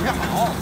你好。